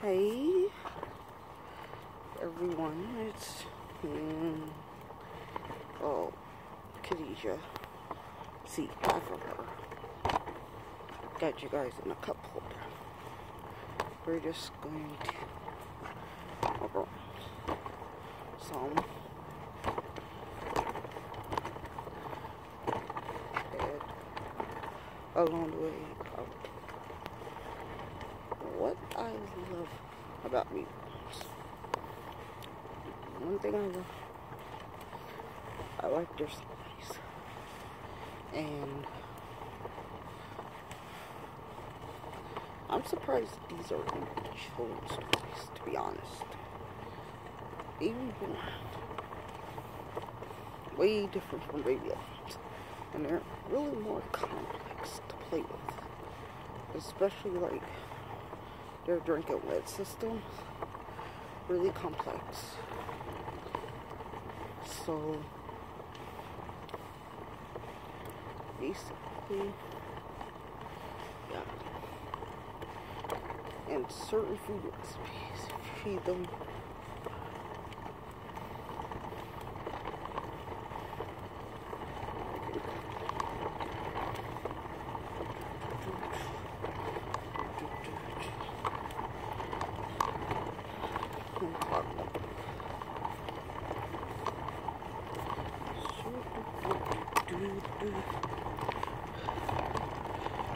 Hey, everyone, it's mm, oh, Khadijah. See, I for her. Got you guys in a cup holder. We're just going to over some along the way what I love about me. One thing I love, I like their stories. And I'm surprised these are in children's stories, to be honest. Even way different from baby radio. And they're really more complex to play with. Especially like their drink lit system really complex. So basically, yeah. And certain food recipes feed them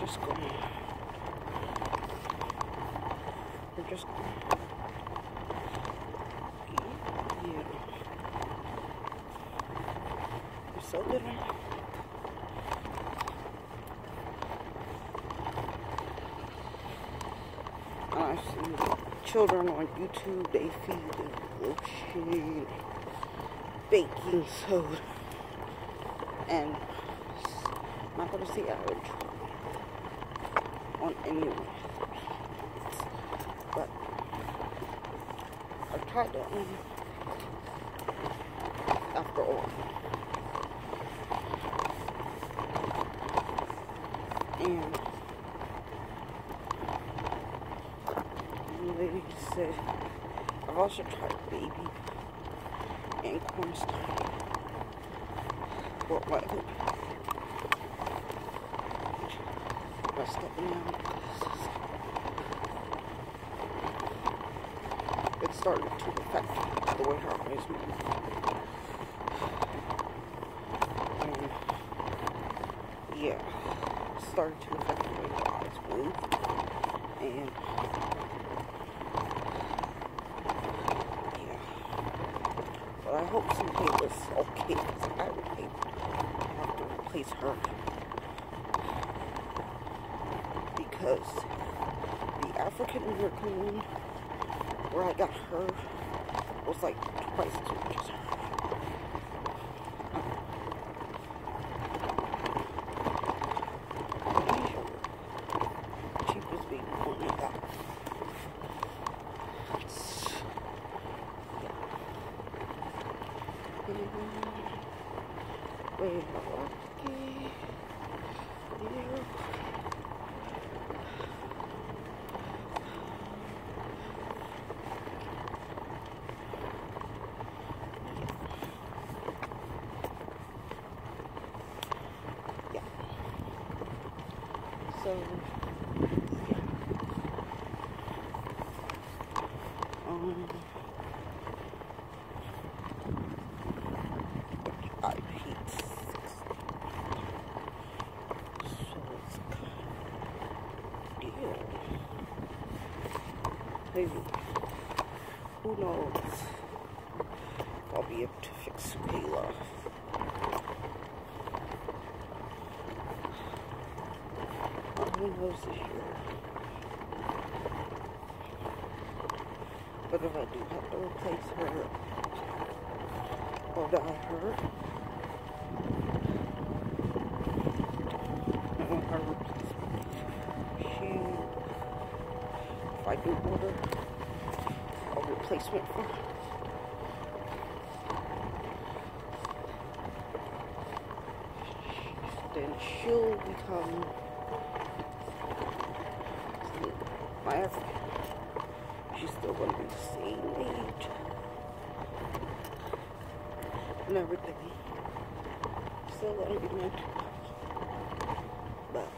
Just go. We're just. Yeah. You're so little. I see children on YouTube, they feed them milkshake, baking soda, and Not gonna say average on any of but I tried that one after all. And lady said, I've also tried baby and cornstarch. What, what? By stepping out. It started to affect the way her eyes move. And yeah, it started to affect the way her eyes move. And yeah. But I hope someday it's okay because I would hate to have to replace her. Because the African American where I got her was like twice as much as her. Wait, okay. Yeah. So, yeah. Um, I hate. So it's kind of. Maybe. Who knows? I'll be able to fix Kayla. Who knows this year? But if I do have to replace her, her, I want her replacement. She, if I do order a replacement for her, then she'll become mask. She's still going to be the same age and everything. Still going to be my But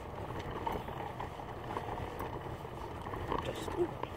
just.